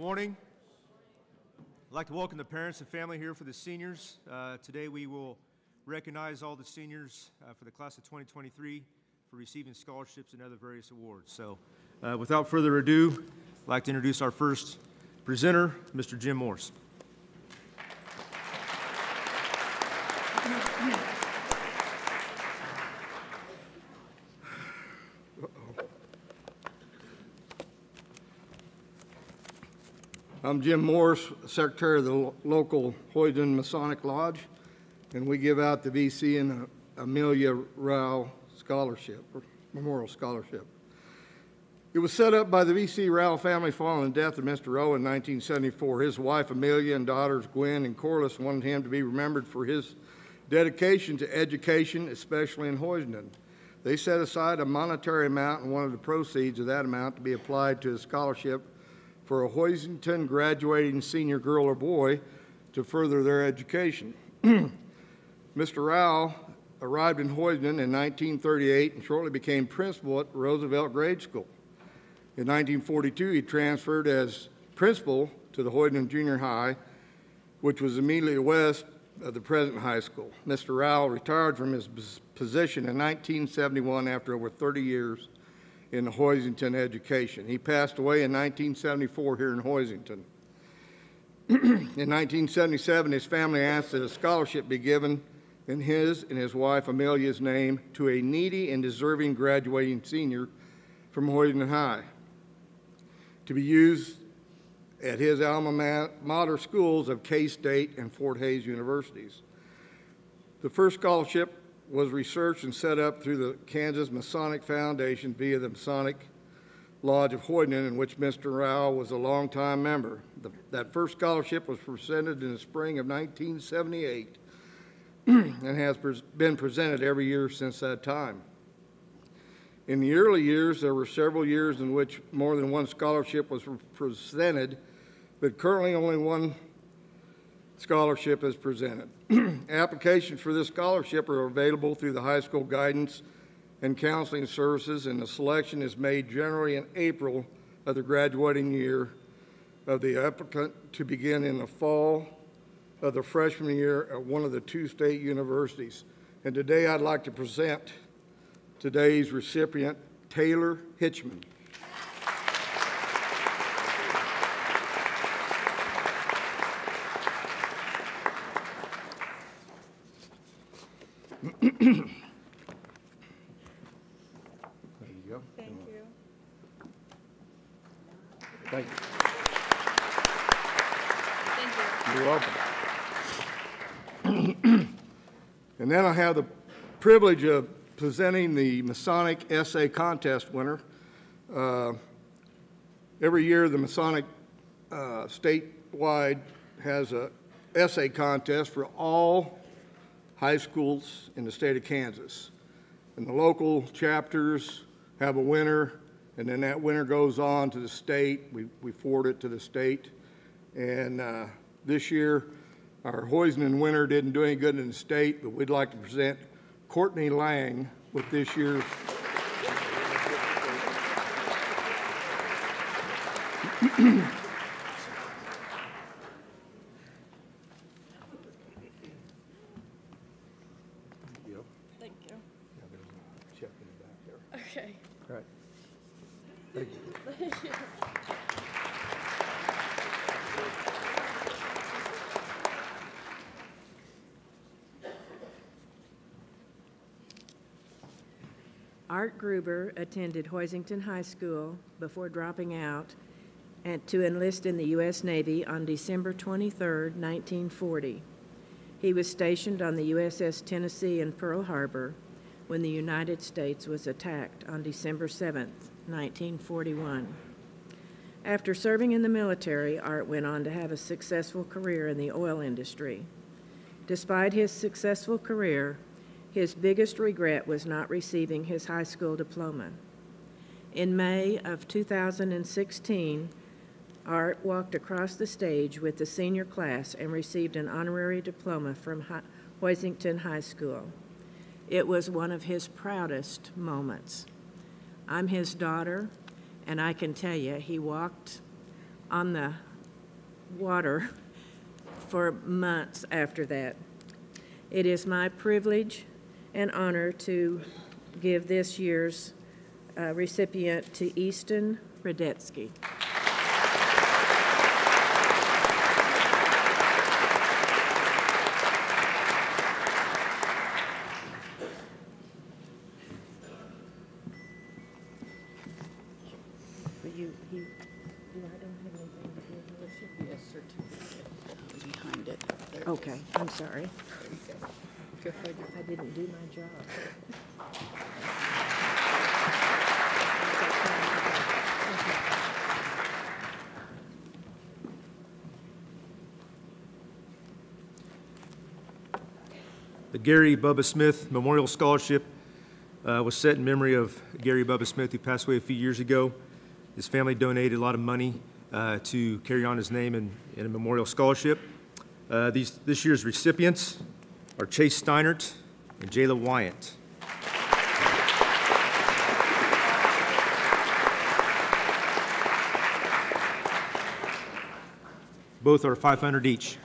morning. I'd like to welcome the parents and family here for the seniors. Uh, today we will recognize all the seniors uh, for the class of 2023 for receiving scholarships and other various awards. So uh, without further ado, I'd like to introduce our first presenter, Mr. Jim Morse. I'm Jim Morse, Secretary of the local Hoisington Masonic Lodge, and we give out the VC and Amelia Rao Scholarship, or Memorial Scholarship. It was set up by the VC Rao family following the death of Mr. Rowe in 1974. His wife Amelia and daughters Gwen and Corliss wanted him to be remembered for his dedication to education, especially in Hoisington. They set aside a monetary amount and wanted the proceeds of that amount to be applied to a scholarship for a Hoisington graduating senior girl or boy to further their education. Mr. Rao arrived in Hoisington in 1938 and shortly became principal at Roosevelt Grade School. In 1942, he transferred as principal to the Hoisington Junior High, which was immediately west of the present high school. Mr. Rao retired from his position in 1971 after over 30 years in the Hoisington education. He passed away in 1974 here in Hoisington. in 1977, his family asked that a scholarship be given in his and his wife Amelia's name to a needy and deserving graduating senior from Hoisington High to be used at his alma mater schools of K-State and Fort Hays universities. The first scholarship was researched and set up through the Kansas Masonic Foundation via the Masonic Lodge of Hoisington, in which Mr. Rao was a longtime member. The, that first scholarship was presented in the spring of 1978 and has pres been presented every year since that time. In the early years, there were several years in which more than one scholarship was presented, but currently only one scholarship is presented. Applications for this scholarship are available through the high school guidance and counseling services, and the selection is made generally in April of the graduating year of the applicant to begin in the fall of the freshman year at one of the two state universities. And today I'd like to present today's recipient, Taylor Hitchman. Thank you. Thank you. Thank you. You're welcome. and then I have the privilege of presenting the Masonic Essay Contest winner. Uh, every year, the Masonic uh, statewide has a essay contest for all high schools in the state of Kansas. And the local chapters have a winner and then that winner goes on to the state. We, we forward it to the state. And uh, this year, our Hoisman winner didn't do any good in the state, but we'd like to present Courtney Lang with this year's. Thank you. Check in the back there. Okay. All right. Thank you. Art Gruber attended Hoisington High School before dropping out and to enlist in the U.S. Navy on December 23, 1940. He was stationed on the USS Tennessee in Pearl Harbor when the United States was attacked on December 7, 1941. After serving in the military, Art went on to have a successful career in the oil industry. Despite his successful career, his biggest regret was not receiving his high school diploma. In May of 2016, Art walked across the stage with the senior class and received an honorary diploma from Hoisington High School. It was one of his proudest moments. I'm his daughter, and I can tell you, he walked on the water for months after that. It is my privilege and honor to give this year's uh, recipient to Easton Radetsky. But you, he, know, I. I didn't do my job. The Gary Bubba Smith Memorial Scholarship uh, was set in memory of Gary Bubba Smith, who passed away a few years ago. His family donated a lot of money uh, to carry on his name in, in a memorial scholarship. Uh, these, this year's recipients are Chase Steinert and Jayla Wyant. Both are 500 each.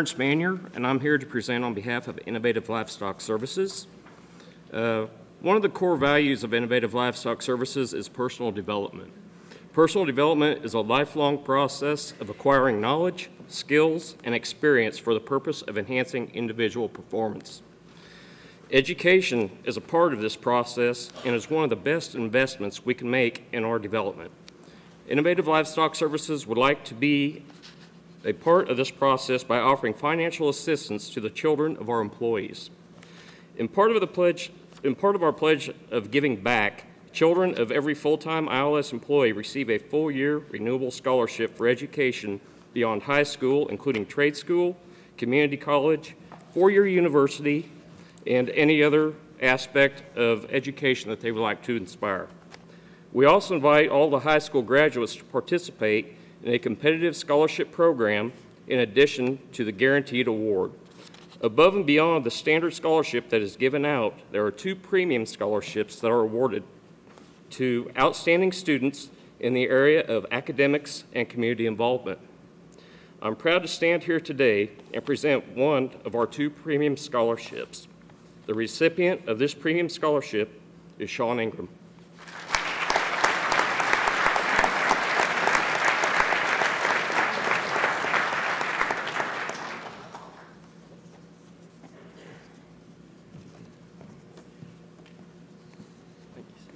I'm Aaron Spanier, and I'm here to present on behalf of Innovative Livestock Services. Uh, One of the core values of Innovative Livestock Services is personal development. Personal development is a lifelong process of acquiring knowledge, skills, and experience for the purpose of enhancing individual performance. Education is a part of this process and is one of the best investments we can make in our development. Innovative Livestock Services would like to be a part of this process by offering financial assistance to the children of our employees. In part of the pledge, in part of our pledge of giving back, children of every full-time ILS employee receive a full-year renewable scholarship for education beyond high school, including trade school, community college, four-year university, and any other aspect of education that they would like to inspire. We also invite all the high school graduates to participate in a competitive scholarship program in addition to the guaranteed award. Above and beyond the standard scholarship that is given out, there are two premium scholarships that are awarded to outstanding students in the area of academics and community involvement. I'm proud to stand here today and present one of our two premium scholarships. The recipient of this premium scholarship is Sean Ingram.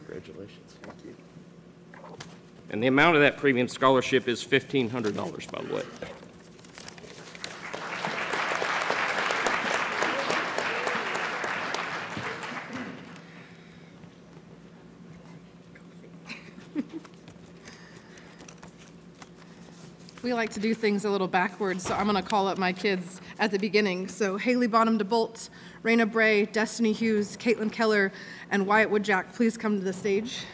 Congratulations. Thank you. And the amount of that premium scholarship is $1,500, by the way. We like to do things a little backwards, so I'm going to call up my kids at the beginning. So Haley Bonham DeBolt, Raina Bray, Destiny Hughes, Caitlin Keller, and Wyatt Woodjack, please come to the stage.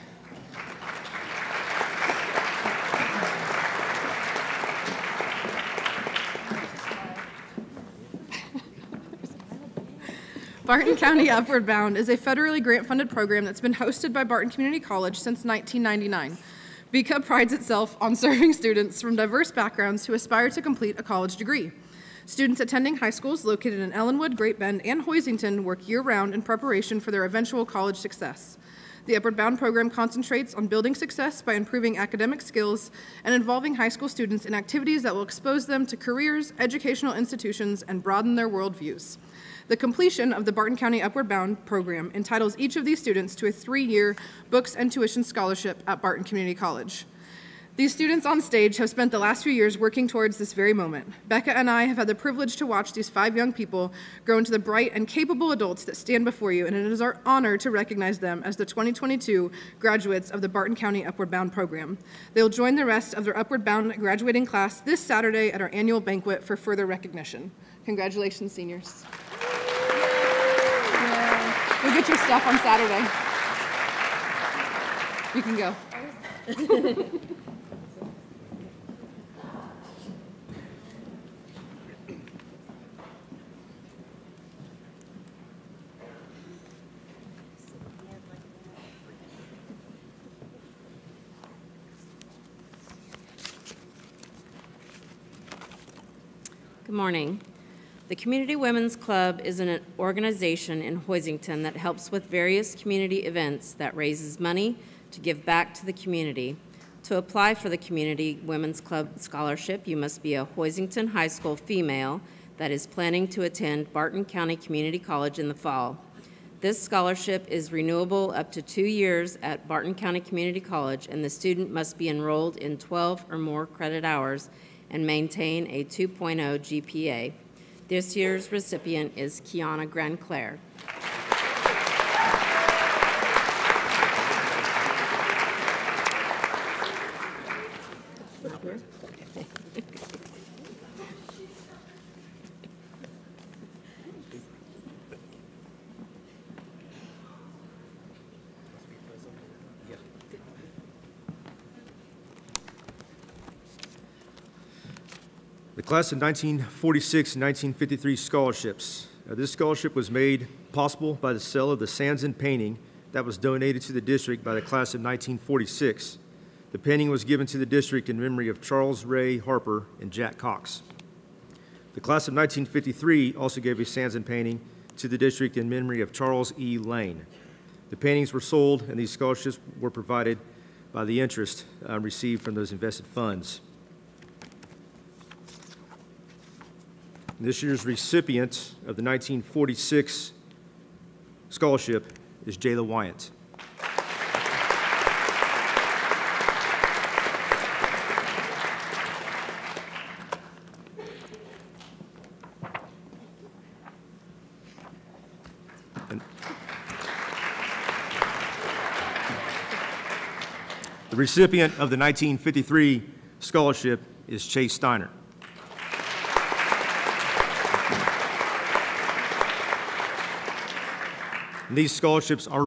Barton County Upward Bound is a federally grant-funded program that's been hosted by Barton Community College since 1999. BCUB prides itself on serving students from diverse backgrounds who aspire to complete a college degree. Students attending high schools located in Ellinwood, Great Bend, and Hoisington work year-round in preparation for their eventual college success. The Upward Bound program concentrates on building success by improving academic skills and involving high school students in activities that will expose them to careers, educational institutions, and broaden their worldviews. The completion of the Barton County Upward Bound program entitles each of these students to a three-year books and tuition scholarship at Barton Community College. These students on stage have spent the last few years working towards this very moment. Becca and I have had the privilege to watch these five young people grow into the bright and capable adults that stand before you, and it is our honor to recognize them as the 2022 graduates of the Barton County Upward Bound program. They'll join the rest of their Upward Bound graduating class this Saturday at our annual banquet for further recognition. Congratulations, seniors. Go get your stuff on Saturday. You can go. Good morning. The Community Women's Club is an organization in Hoisington that helps with various community events that raises money to give back to the community. To apply for the Community Women's Club scholarship, you must be a Hoisington High School female that is planning to attend Barton County Community College in the fall. This scholarship is renewable up to two years at Barton County Community College, and the student must be enrolled in 12 or more credit hours and maintain a 2.0 GPA. This year's recipient is Kiana Grandclair. The class of 1946 and 1953 scholarships. This scholarship was made possible by the sale of the Sandzén painting that was donated to the district by the class of 1946. The painting was given to the district in memory of Charles Ray Harper and Jack Cox. The class of 1953 also gave a Sandzén painting to the district in memory of Charles E. Lane. The paintings were sold, and these scholarships were provided by the interest uh, received from those invested funds. This year's recipient of the 1946 scholarship is Jayla Wyant. The recipient of the 1953 scholarship is Chase Steinert. These scholarships are.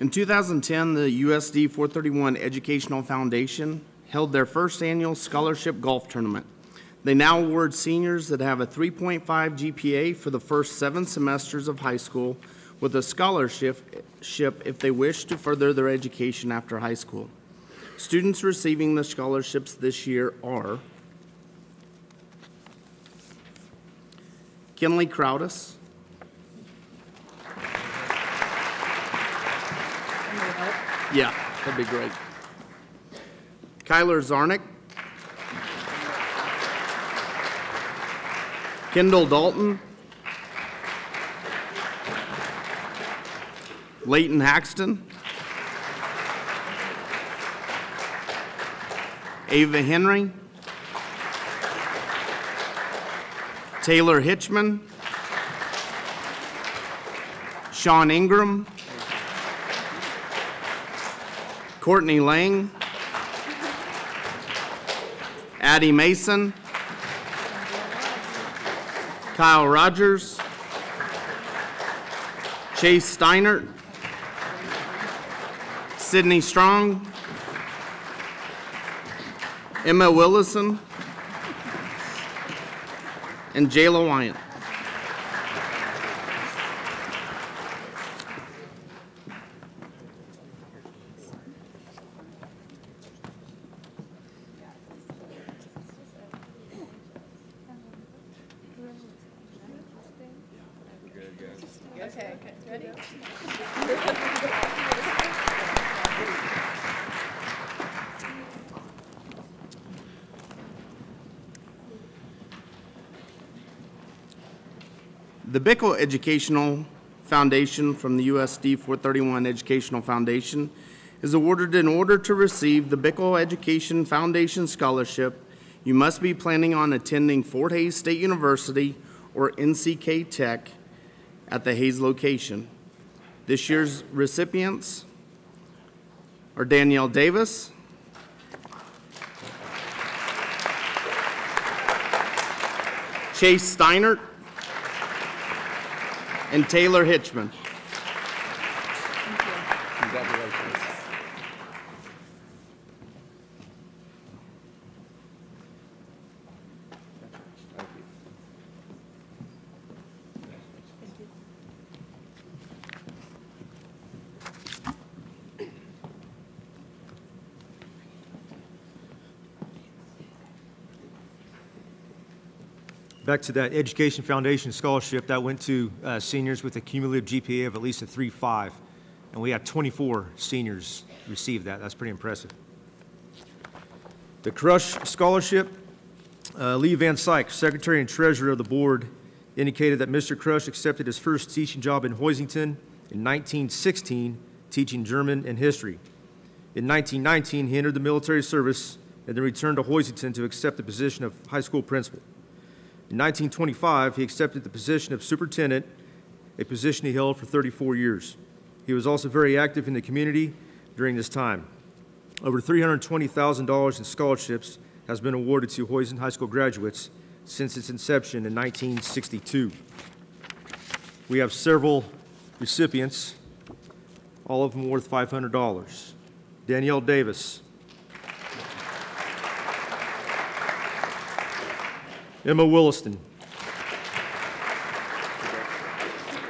In 2010, the USD 431 Educational Foundation held their first annual scholarship golf tournament. They now award seniors that have a 3.5 GPA for the first seven semesters of high school with a scholarship ship if they wish to further their education after high school. Students receiving the scholarships this year are Kinley Crowdis, Yeah, that'd be great. Kyler Zarnick. Kendall Dalton. Leighton Haxton. Ava Henry. Taylor Hitchman. Sean Ingram. Courtney Lang, Addie Mason, Kyle Rogers, Chase Steinert, Sydney Strong, Emma Willison, and Jayla Wyant. The Bickle Educational Foundation from the USD 431 Educational Foundation is awarded in order to receive the Bickle Education Foundation Scholarship. You must be planning on attending Fort Hays State University or NCK Tech at the Hays location. This year's recipients are Danielle Davis, Chase Steinert, and Taylor Hitchman. Back to that Education Foundation Scholarship, that went to uh, seniors with a cumulative GPA of at least a 3.5. And we had 24 seniors receive that. That's pretty impressive. The Crush Scholarship, uh, Lee Van Syke, Secretary and Treasurer of the Board, indicated that Mr. Crush accepted his first teaching job in Hoisington in 1916, teaching German and history. In 1919, he entered the military service and then returned to Hoisington to accept the position of high school principal. In 1925, he accepted the position of superintendent, a position he held for 34 years. He was also very active in the community during this time. Over $320,000 in scholarships has been awarded to Hoisington High School graduates since its inception in 1962. We have several recipients, all of them worth $500. Danielle Davis, Emma Williston.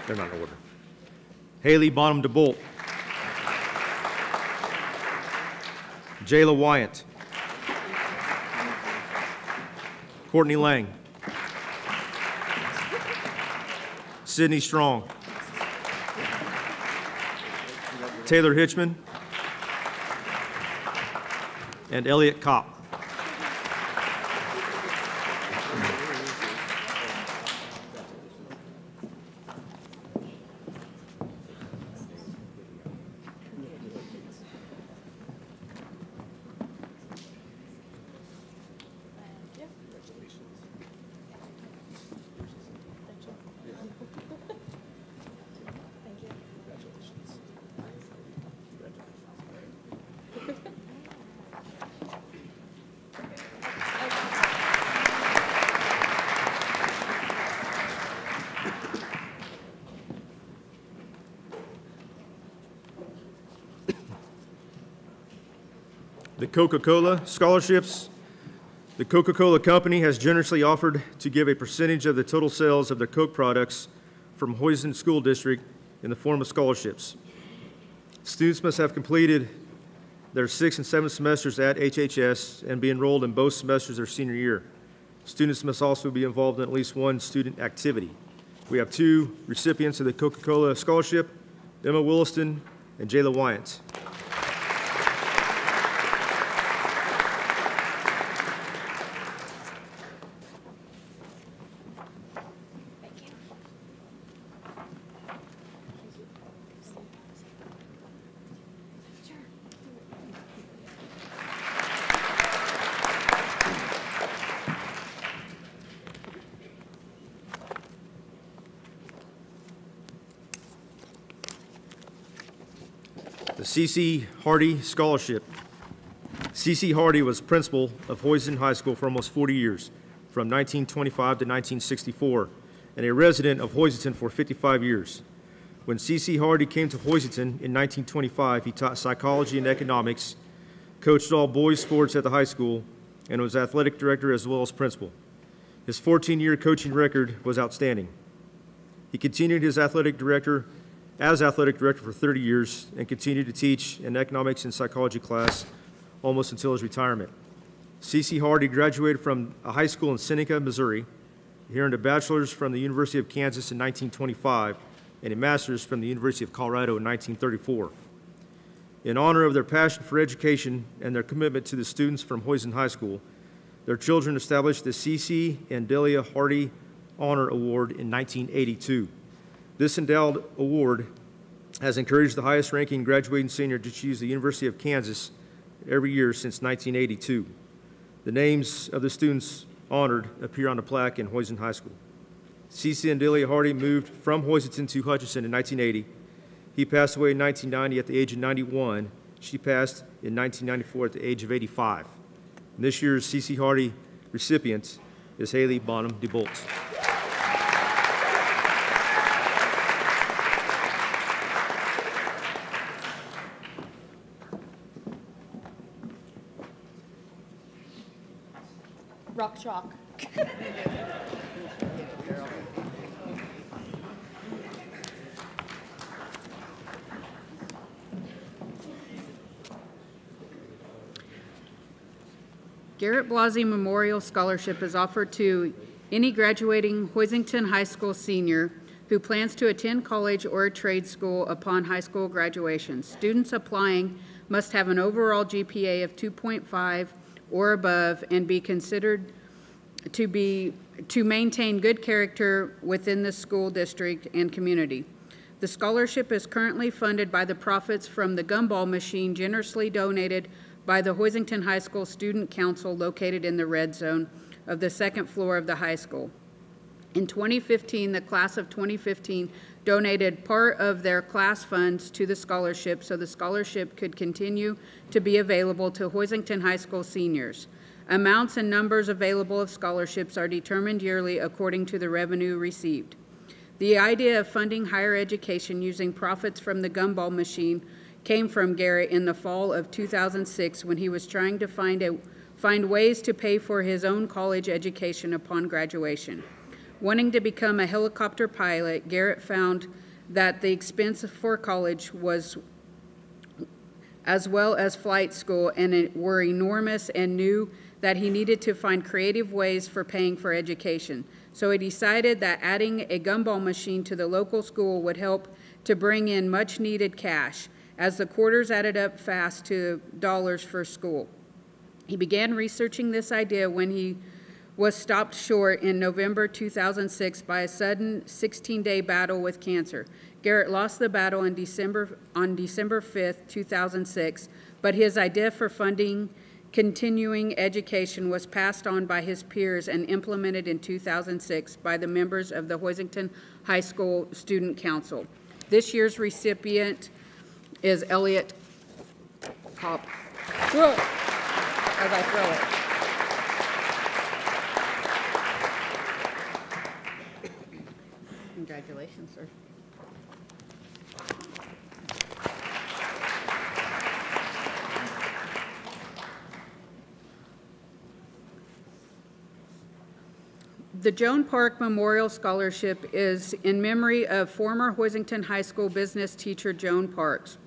They're not in order. Haley Bonham DeBolt. Jayla Wyant. Courtney Lang. Sydney Strong. Taylor Hitchman. And Elliot Kopp. Coca-Cola scholarships. The Coca-Cola Company has generously offered to give a percentage of the total sales of their Coke products from Hoisington School District in the form of scholarships. Students must have completed their sixth and seventh semesters at HHS and be enrolled in both semesters their senior year. Students must also be involved in at least one student activity. We have two recipients of the Coca-Cola Scholarship, Emma Williston and Jayla Wyant. C.C. Hardy Scholarship. C.C. Hardy was principal of Hoisington High School for almost 40 years, from 1925 to 1964, and a resident of Hoisington for 55 years. When C.C. Hardy came to Hoisington in 1925, he taught psychology and economics, coached all boys sports at the high school, and was athletic director as well as principal. His 14-year coaching record was outstanding. He continued his athletic director as athletic director for 30 years and continued to teach an economics and psychology class almost until his retirement. C.C. Hardy graduated from a high school in Seneca, Missouri. He earned a bachelor's from the University of Kansas in 1925 and a master's from the University of Colorado in 1934. In honor of their passion for education and their commitment to the students from Hoisington High School, their children established the C.C. and Delia Hardy Honor Award in 1982. This endowed award has encouraged the highest ranking graduating senior to choose the University of Kansas every year since 1982. The names of the students honored appear on a plaque in Hoisington High School. C.C. and Delia Hardy moved from Hoisington to Hutchinson in 1980 He passed away in 1990 at the age of 91. She passed in 1994 at the age of 85. And this year's C.C. Hardy recipient is Haley Bonham DeBolt. Chalk. Garrett Blasey Memorial Scholarship is offered to any graduating Hoisington High School senior who plans to attend college or a trade school upon high school graduation. Students applying must have an overall GPA of 2.5 or above and be considered to be to maintain good character within the school district and community. The scholarship is currently funded by the profits from the gumball machine generously donated by the Hoisington High School Student Council located in the red zone of the second floor of the high school. In 2015, the class of 2015 donated part of their class funds to the scholarship so the scholarship could continue to be available to Hoisington High School seniors. Amounts and numbers available of scholarships are determined yearly according to the revenue received. The idea of funding higher education using profits from the gumball machine came from Garrett in the fall of 2006 when he was trying to find, a, find ways to pay for his own college education upon graduation. Wanting to become a helicopter pilot, Garrett found that the expense for college was as well as flight school and it were enormous and knew that he needed to find creative ways for paying for education. So he decided that adding a gumball machine to the local school would help to bring in much needed cash as the quarters added up fast to dollars for school. He began researching this idea when he was stopped short in November 2006 by a sudden 16-day battle with cancer. Garrett lost the battle in December, on December 5, 2006, but his idea for funding continuing education was passed on by his peers and implemented in 2006 by the members of the Hoisington High School Student Council. This year's recipient is Elliot it as I throw it. Congratulations, sir. The Joan Park Memorial Scholarship is in memory of former Hoisington High School business teacher Joan Parks.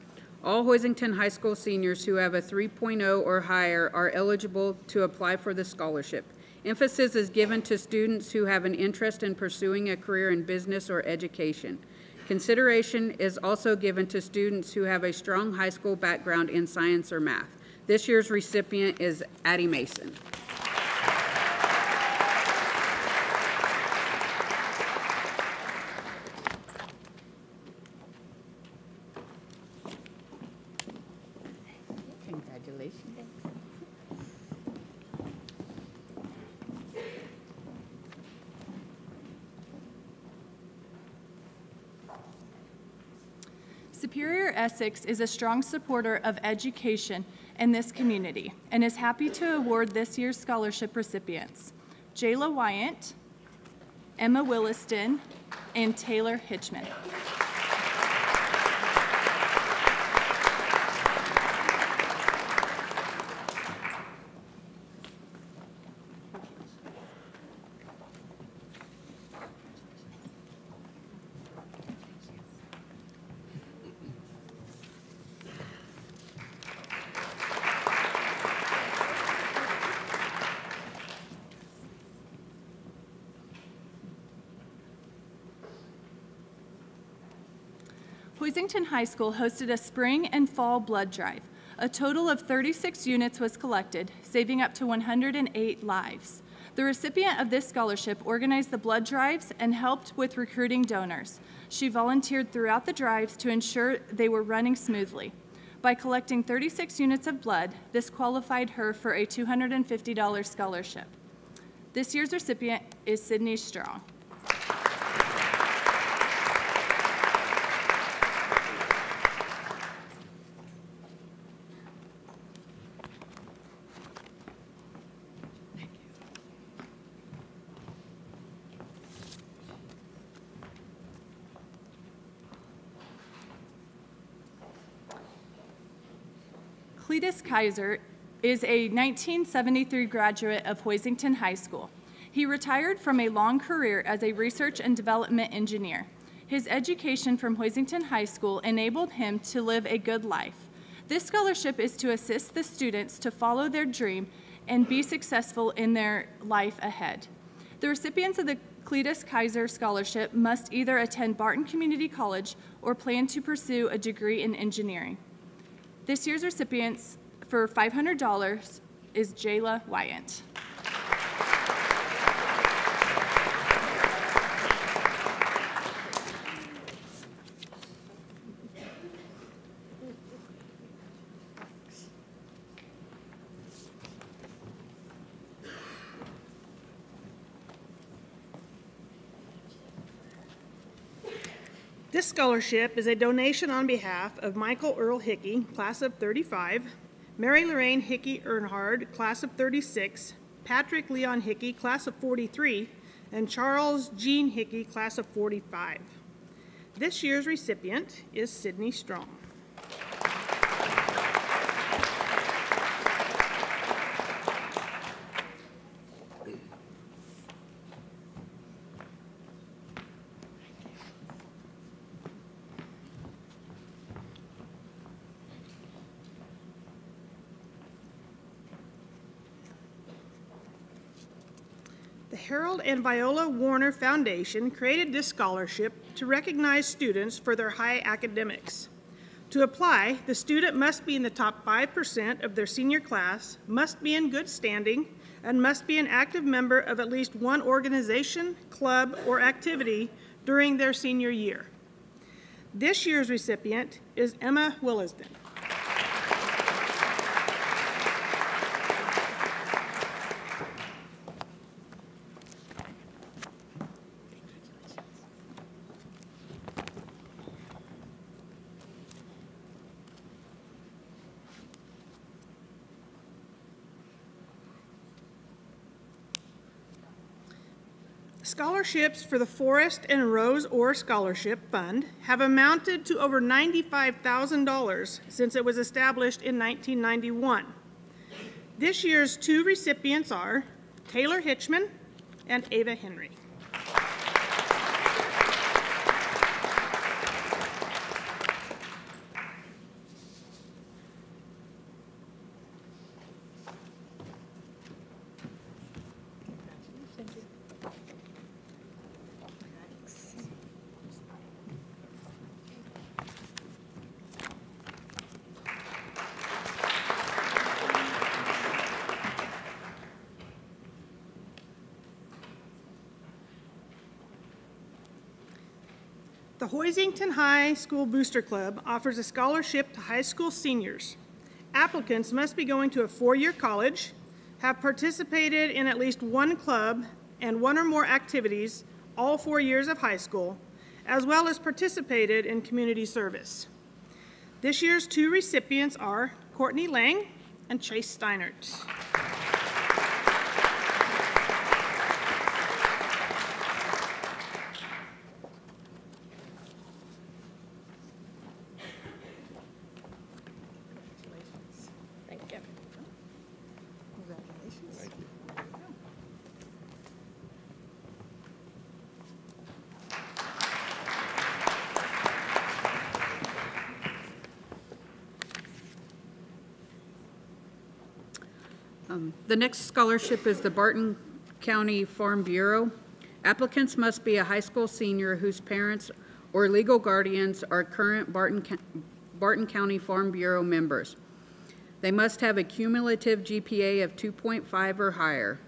All Hoisington High School seniors who have a 3.0 or higher are eligible to apply for the scholarship. Emphasis is given to students who have an interest in pursuing a career in business or education. Consideration is also given to students who have a strong high school background in science or math. This year's recipient is Addie Mason. Congratulations. Superior Essex is a strong supporter of education in this community and is happy to award this year's scholarship recipients Jayla Wyant, Emma Williston, and Taylor Hitchman. Hoisington High School hosted a spring and fall blood drive. A total of 36 units was collected, saving up to 108 lives. The recipient of this scholarship organized the blood drives and helped with recruiting donors. She volunteered throughout the drives to ensure they were running smoothly. By collecting 36 units of blood, this qualified her for a $250 scholarship. This year's recipient is Sydney Strong. Kaiser is a 1973 graduate of Hoisington High School. He retired from a long career as a research and development engineer. His education from Hoisington High School enabled him to live a good life. This scholarship is to assist the students to follow their dream and be successful in their life ahead. The recipients of the Cletus Kaiser Scholarship must either attend Barton Community College or plan to pursue a degree in engineering. This year's recipients for $500 is Jayla Wyant. This scholarship is a donation on behalf of Michael Earl Hickey, class of 35, Mary Lorraine Hickey Earnhard, class of 36, Patrick Leon Hickey, class of 43, and Charles Jean Hickey, class of 45. This year's recipient is Sydney Strong. Harold and Viola Warner Foundation created this scholarship to recognize students for their high academics. To apply, the student must be in the top 5% of their senior class, must be in good standing, and must be an active member of at least one organization, club, or activity during their senior year. This year's recipient is Emma Willisden. Scholarships for the Forest and Rose Orr Scholarship Fund have amounted to over $95,000 since it was established in 1991. This year's two recipients are Taylor Hitchman and Ava Henry. Hoisington High School Booster Club offers a scholarship to high school seniors. Applicants must be going to a four-year college, have participated in at least one club and one or more activities all four years of high school, as well as participated in community service. This year's two recipients are Courtney Lang and Chase Steinert. The next scholarship is the Barton County Farm Bureau. Applicants must be a high school senior whose parents or legal guardians are current Barton, Barton County Farm Bureau members. They must have a cumulative GPA of 2.5 or higher.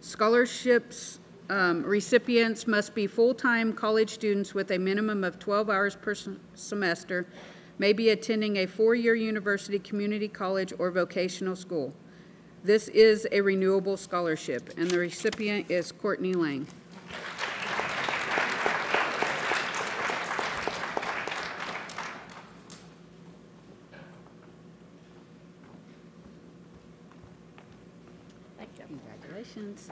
Scholarships um, recipients must be full-time college students with a minimum of 12 hours per semester, may be attending a four-year university, community college, or vocational school. This is a renewable scholarship, and the recipient is Courtney Lang. Thank you. Congratulations.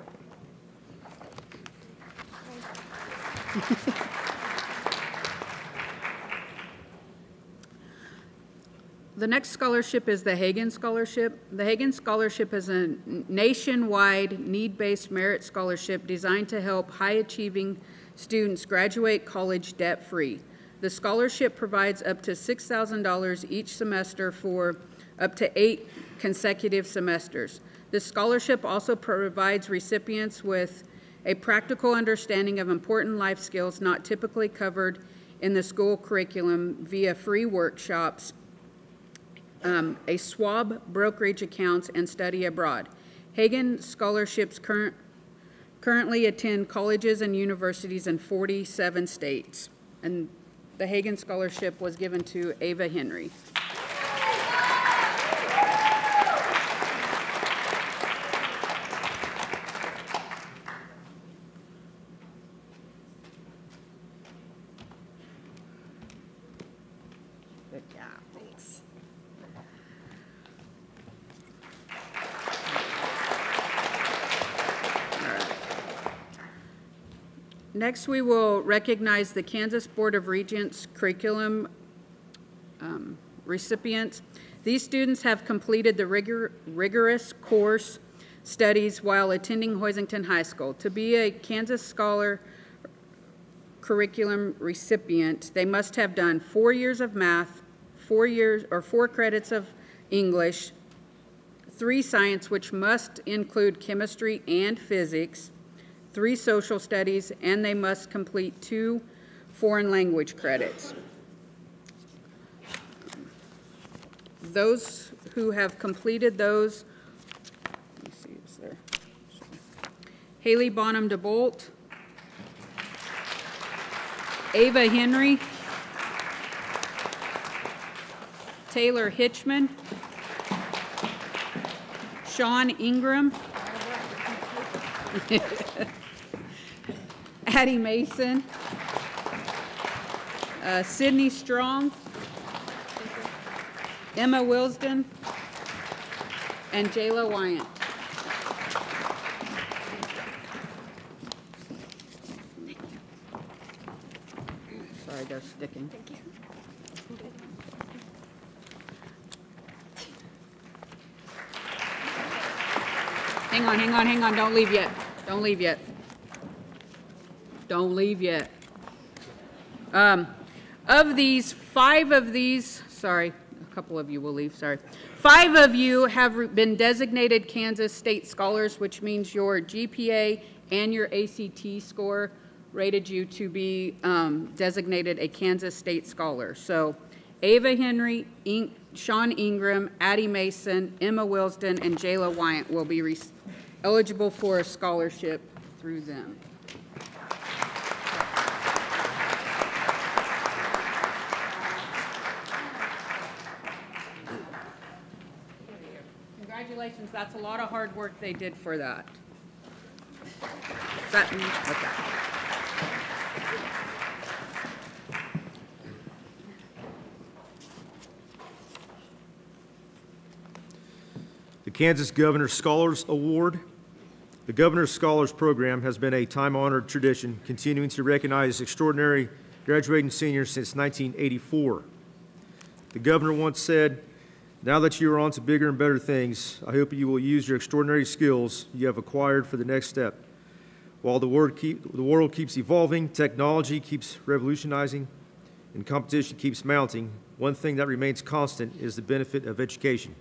The next scholarship is the Hagan Scholarship. The Hagan Scholarship is a nationwide, need-based merit scholarship designed to help high-achieving students graduate college debt-free. The scholarship provides up to $6,000 each semester for up to eight consecutive semesters. This scholarship also provides recipients with a practical understanding of important life skills not typically covered in the school curriculum via free workshops, um, a Schwab brokerage accounts, and study abroad. Hagan scholarships current, currently attend colleges and universities in 47 states. And the Hagan Scholarship was given to Ava Henry. Good job, thanks. Next, we will recognize the Kansas Board of Regents curriculum um, recipients. These students have completed the rigor- rigorous course studies while attending Hoisington High School. To be a Kansas Scholar curriculum recipient, they must have done four years of math, four years or four credits of English, three science, which must include chemistry and physics, three social studies, and they must complete two foreign language credits. Those who have completed those, see, there? Haley Bonham DeBolt, Ava Henry, Taylor Hitchman, Sean Ingram, Addie Mason, uh, Sydney Strong, Emma Wilsden, and Jayla Wyant. Sorry, they're sticking. Thank you. Hang on, hang on, hang on, don't leave yet. Don't leave yet. Don't leave yet. Um, of these, five of these, sorry, a couple of you will leave, sorry. Five of you have been designated Kansas State Scholars, which means your GPA and your ACT score rated you to be um, designated a Kansas State Scholar. So Ava Henry, In- Sean Ingram, Addie Mason, Emma Wilsden, and Jayla Wyant will be eligible for a scholarship through them. Congratulations, that's a lot of hard work they did for that. Okay. The Kansas Governor Scholars Award. The Governor's Scholars Program has been a time-honored tradition, continuing to recognize extraordinary graduating seniors since 1984. The governor once said, "Now that you are on to bigger and better things, I hope you will use your extraordinary skills you have acquired for the next step." While the, word keep, the world keeps evolving, technology keeps revolutionizing, and competition keeps mounting, one thing that remains constant is the benefit of education.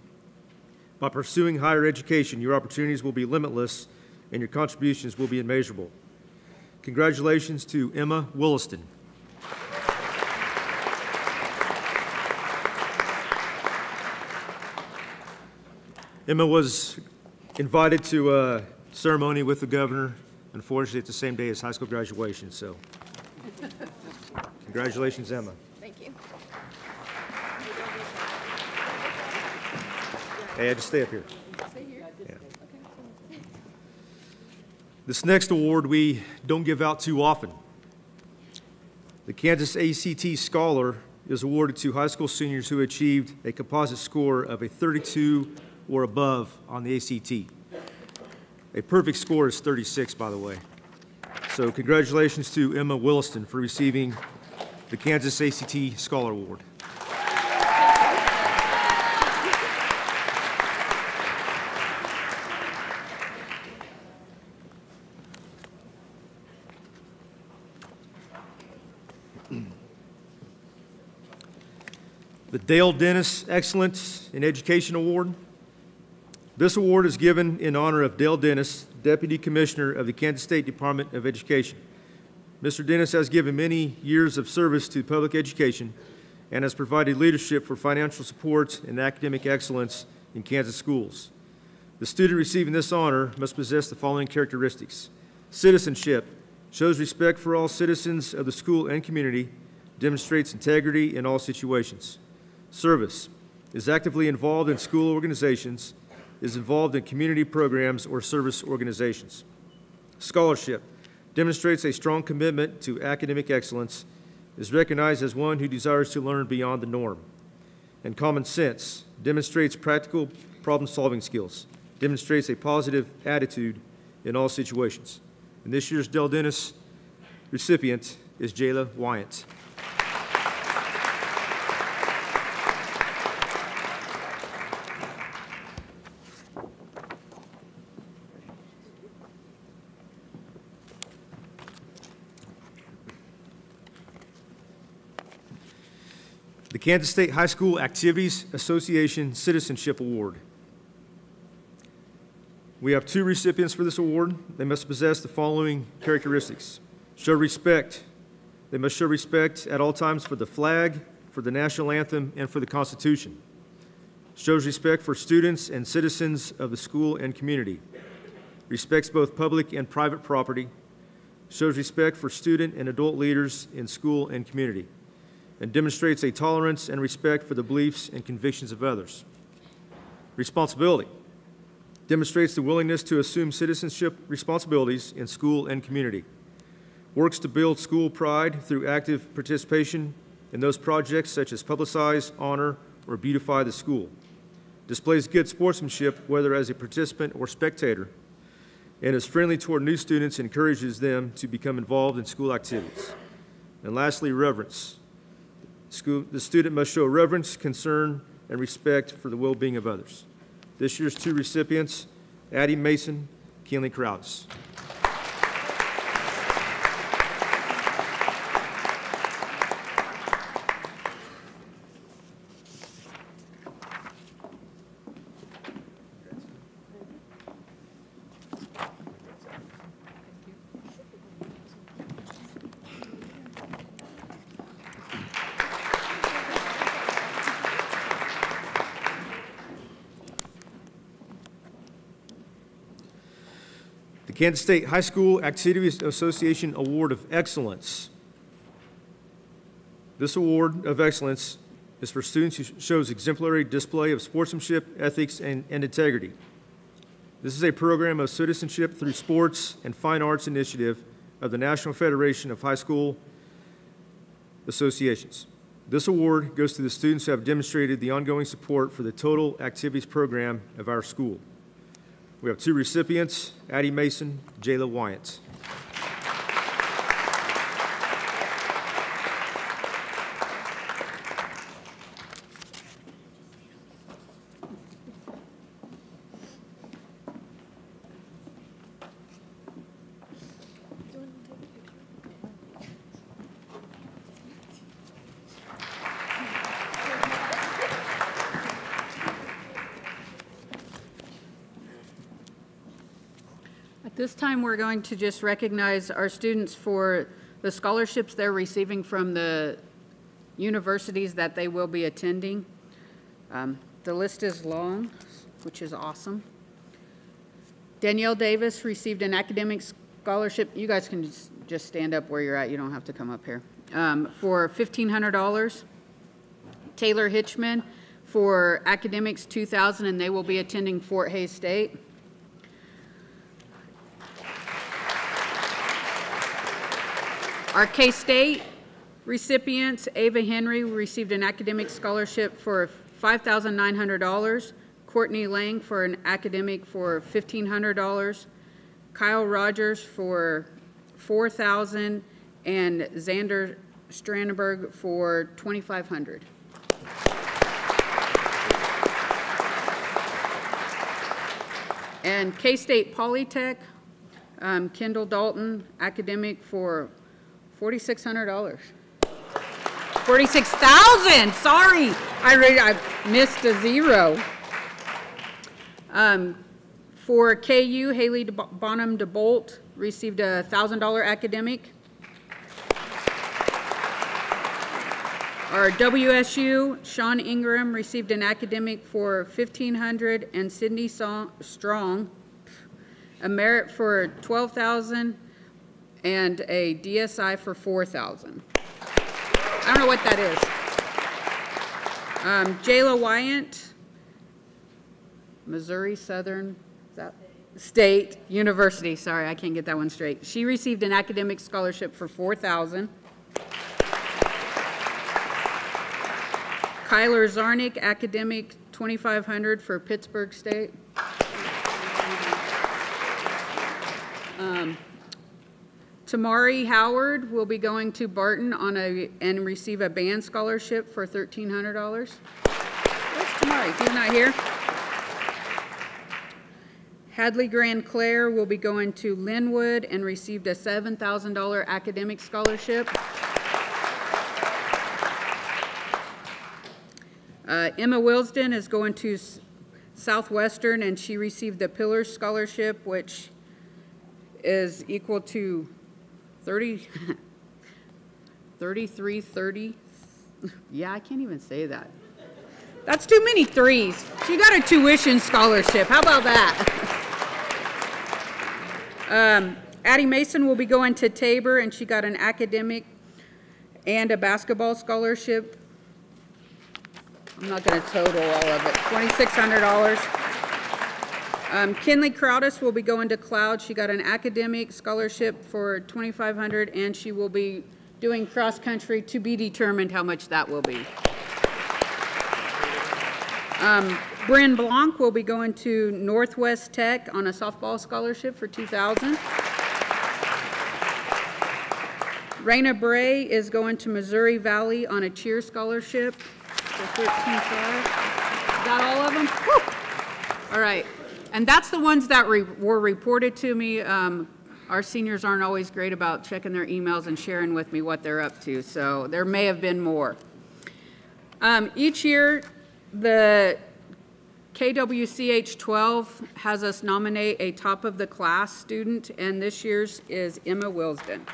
By pursuing higher education, your opportunities will be limitless and your contributions will be immeasurable. Congratulations to Emma Williston. Emma was invited to a ceremony with the governor, unfortunately, it's the same day as high school graduation, so congratulations, Emma. Thank you. Hey, I just stay up here. Yeah. This next award we don't give out too often. The Kansas ACT Scholar is awarded to high school seniors who achieved a composite score of a 32 or above on the ACT. A perfect score is 36, by the way. So congratulations to Emma Williston for receiving the Kansas ACT Scholar Award. the Dale Dennis Excellence in Education Award. This award is given in honor of Dale Dennis, Deputy Commissioner of the Kansas State Department of Education. Mr. Dennis has given many years of service to public education and has provided leadership for financial support and academic excellence in Kansas schools. The student receiving this honor must possess the following characteristics. Citizenship shows respect for all citizens of the school and community, demonstrates integrity in all situations. Service is actively involved in school organizations, is involved in community programs or service organizations. Scholarship demonstrates a strong commitment to academic excellence, is recognized as one who desires to learn beyond the norm. And common sense demonstrates practical problem solving skills, demonstrates a positive attitude in all situations. And this year's Dale Dennis recipient is Jayla Wyant. Kansas State High School Activities Association Citizenship Award. We have two recipients for this award. They must possess the following characteristics. Show respect. They must show respect at all times for the flag, for the national anthem, and for the Constitution. Shows respect for students and citizens of the school and community. Respects both public and private property. Shows respect for student and adult leaders in school and community. And demonstrates a tolerance and respect for the beliefs and convictions of others. Responsibility demonstrates the willingness to assume citizenship responsibilities in school and community, works to build school pride through active participation in those projects such as publicize, honor, or beautify the school, displays good sportsmanship whether as a participant or spectator, and is friendly toward new students and encourages them to become involved in school activities. And lastly, reverence. School, the student must show reverence, concern, and respect for the well-being of others. This year's two recipients, Addie Mason, Keely Krause. Kansas State High School Activities Association Award of Excellence. This award of excellence is for students who shows exemplary display of sportsmanship, ethics, and, and integrity. This is a program of citizenship through sports and fine arts initiative of the National Federation of High School Associations. This award goes to the students who have demonstrated the ongoing support for the total activities program of our school. We have two recipients, Addie Mason, Jayla Wyant. At this time, we're going to just recognize our students for the scholarships they're receiving from the universities that they will be attending. Um, The list is long, which is awesome. Danielle Davis received an academic scholarship. You guys can just- stand up where you're at. You don't have to come up here. Um, For $1,500. Taylor Hitchman for Academics 2000, and they will be attending Fort Hays State. Our K-State recipients, Ava Henry received an academic scholarship for $5,900. Courtney Lang for an academic for $1,500. Kyle Rogers for $4,000 and Xander Stranberg for $2,500. And K-State Polytech, um, Kendall Dalton, academic for $4,600. 46,000, sorry. I read, I missed a zero. Um, For KU, Haley De- Bonham DeBolt received a $1,000 academic. Our WSU, Sean Ingram received an academic for 1,500 and Sydney Strong a merit for 12,000 and a DSI for 4,000. I don't know what that is. Um, Jayla Wyant, Missouri Southern, State University, sorry, I can't get that one straight. She received an academic scholarship for 4,000. Kyler Zarnick, academic 2,500 for Pittsburg State. Um, Tamari Howard will be going to Barton on a, and receive a band scholarship for $1,300. Where's Tamari? He's not here? Hadley Grand Clare will be going to Linwood and received a $7,000 academic scholarship. Uh, Emma Wilsden is going to Southwestern, and she received the Pillars Scholarship, which is equal to 30, 3330. Yeah, I can't even say that. That's too many threes. She got a tuition scholarship. How about that? Um, Addie Mason will be going to Tabor, and she got an academic and a basketball scholarship. I'm not going to total all of it. $2,600. Um, Kinley Crowdis will be going to Cloud. She got an academic scholarship for 2,500, and she will be doing cross country to be determined how much that will be. Um, Bryn Blanc will be going to Northwest Tech on a softball scholarship for 2,000. Raina Bray is going to Missouri Valley on a cheer scholarship for 13,500. Is that all of them? Whew. All right. And that's the ones that re- were reported to me. Um, Our seniors aren't always great about checking their emails and sharing with me what they're up to, so there may have been more. Um, Each year, the KWCH 12 has us nominate a top-of-the-class student, and this year's is Emma Wilsden.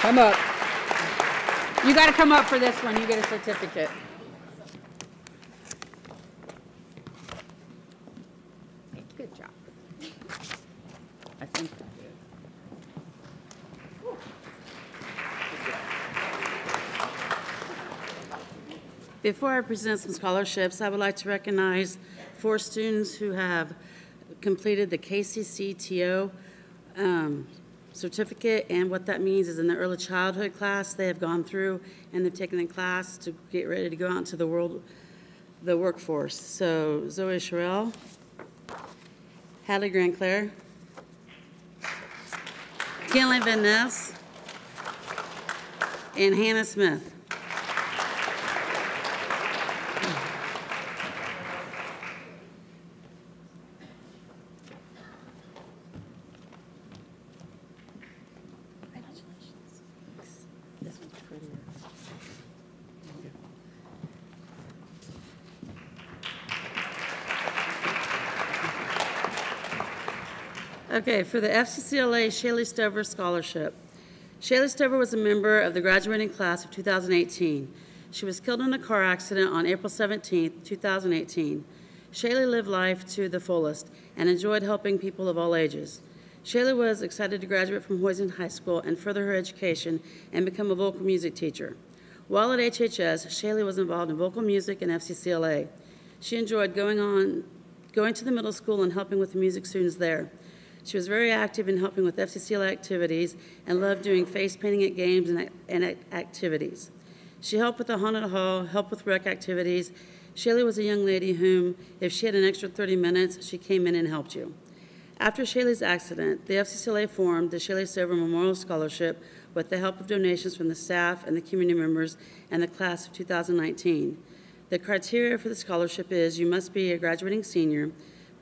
Come up. You got to come up for this one, you get a certificate. Good job. I think I did. Before I present some scholarships, I would like to recognize four students who have completed the KCCTO um, certificate, and what that means is in the early childhood class, they have gone through and they've taken the class to get ready to go out into the world, the workforce. So Zoe Sherrill, Hadley Grand Clare, Kinley Van Ness, and Hannah Smith. Okay, for the FCCLA Shaylee Stover Scholarship. Shaylee Stover was a member of the graduating class of 2018. She was killed in a car accident on April 17, 2018. Shaylee lived life to the fullest and enjoyed helping people of all ages. Shaylee was excited to graduate from Hoisington High School and further her education and become a vocal music teacher. While at HHS, Shaylee was involved in vocal music and FCCLA. She enjoyed going on, going to the middle school and helping with the music students there. She was very active in helping with FCCLA activities and loved doing face painting at games and, and activities. She helped with the haunted hall, helped with rec activities. Shaylee was a young lady whom, if she had an extra 30 minutes, she came in and helped you. After Shaylee's accident, the FCCLA formed the Shaylee Stover Memorial Scholarship with the help of donations from the staff and the community members and the class of 2019. The criteria for the scholarship is you must be a graduating senior,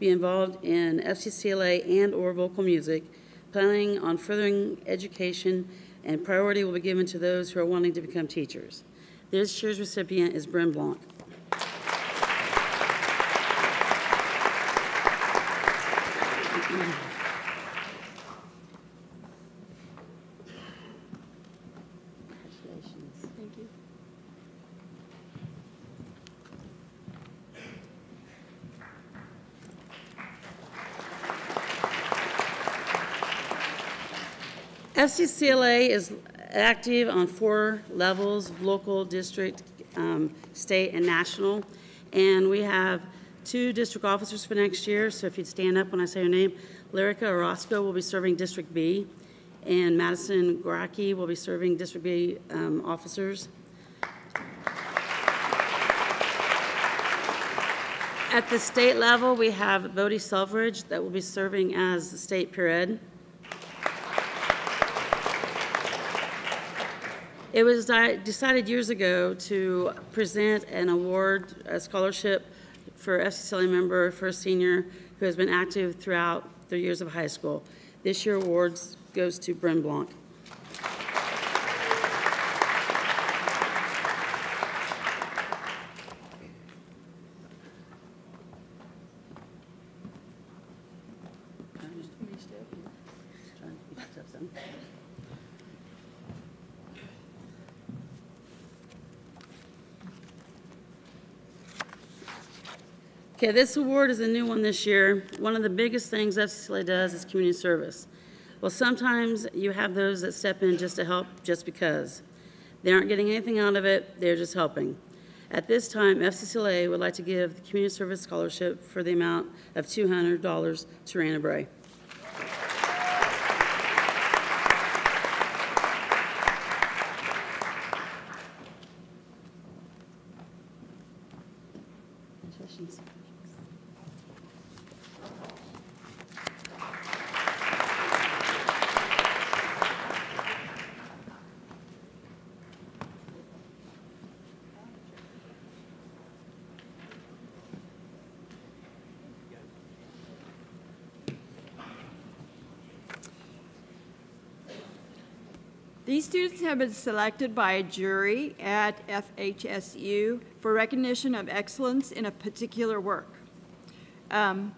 be involved in FCCLA and/or vocal music, planning on furthering education and priority will be given to those who are wanting to become teachers. This year's recipient is Bryn Blanc. FCCLA is active on four levels, local, district, um, state, and national. And we have two district officers for next year, so if you'd stand up when I say your name. Lyrica Orozco will be serving District B, and Madison Goraki will be serving District B um, officers. At the state level, we have Bodie Selfridge that will be serving as the state peer ed. It was decided years ago to present an award, a scholarship for FCCLA member for a senior who has been active throughout their years of high school. This year awards goes to Bryn Blanc. Okay, this award is a new one this year. One of the biggest things FCCLA does is community service. Well, sometimes you have those that step in just to help just because. They aren't getting anything out of it, they're just helping. At this time, FCCLA would like to give the Community Service Scholarship for the amount of $200 to Rana Bray. These students have been selected by a jury at FHSU for recognition of excellence in a particular work. Um,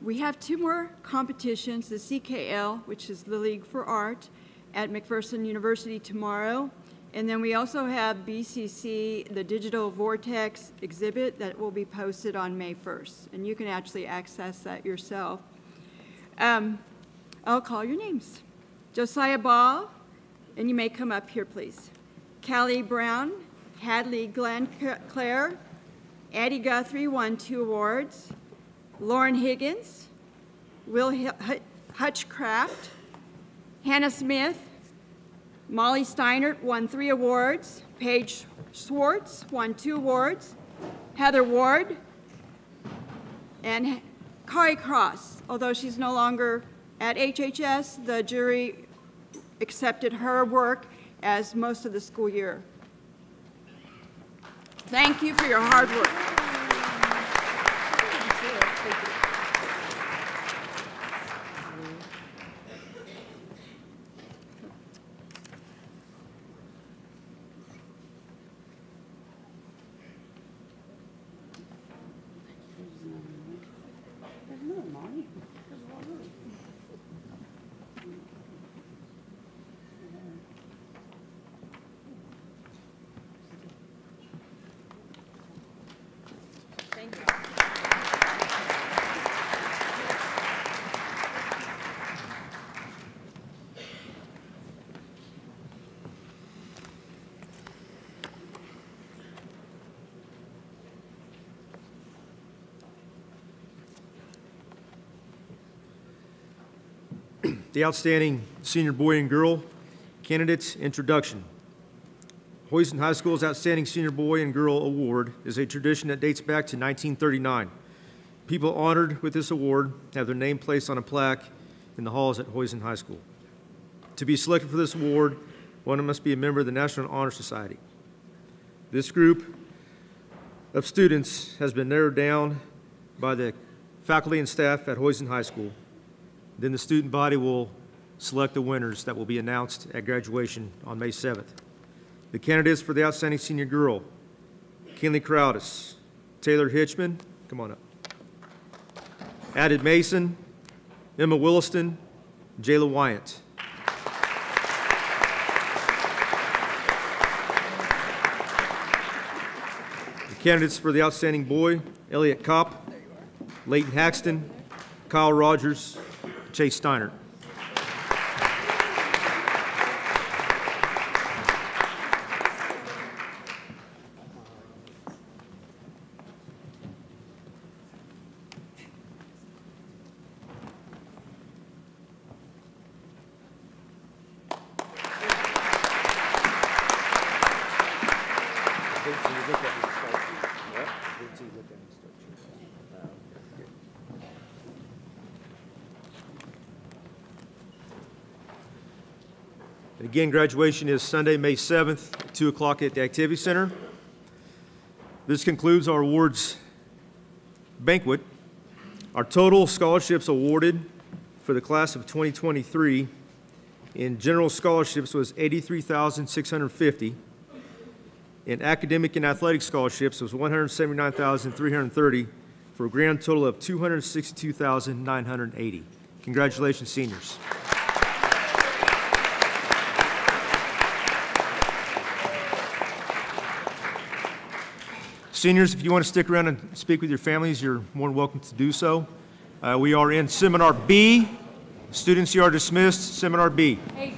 we have two more competitions, the CKL, which is the League for Art, at McPherson University tomorrow. And then we also have BCC, the Digital Vortex exhibit that will be posted on May 1st. And you can actually access that yourself. Um, I'll call your names. Josiah Ball, and you may come up here, please. Callie Brown, Hadley Glenn Clare, Addie Guthrie won two awards. Lauren Higgins, Will Hutchcraft, Hannah Smith, Molly Steinert won three awards. Paige Schwartz won two awards. Heather Ward and Kari Cross. Although she's no longer at HHS, the jury accepted her work as most of the school year. Thank you for your hard work. The outstanding senior boy and girl candidates introduction. Hoisington High School's Outstanding Senior Boy and Girl Award is a tradition that dates back to 1939. People honored with this award have their name placed on a plaque in the halls at Hoisington High School. To be selected for this award, one must be a member of the National Honor Society. This group of students has been narrowed down by the faculty and staff at Hoisington High School then the student body will select the winners that will be announced at graduation on May 7th. The candidates for the Outstanding Senior Girl, Kinley Crowdis, Taylor Hitchman, come on up. Addie Mason, Emma Williston, Jayla Wyant. The candidates for the Outstanding Boy, Elliot Kopp, Leighton Haxton, Kyle Rogers, Chase Steinert. And again, graduation is Sunday, May 7th, 2 o'clock at the Activity Center. This concludes our awards banquet. Our total scholarships awarded for the class of 2023 in general scholarships was 83,650. In academic and athletic scholarships was 179,330 for a grand total of 262,980. Congratulations, seniors. Seniors, if you want to stick around and speak with your families, you're more than welcome to do so. Uh, we are in Seminar B. Students, you are dismissed. Seminar B. Hey,